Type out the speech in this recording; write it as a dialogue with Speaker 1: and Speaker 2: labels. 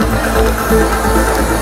Speaker 1: いくよ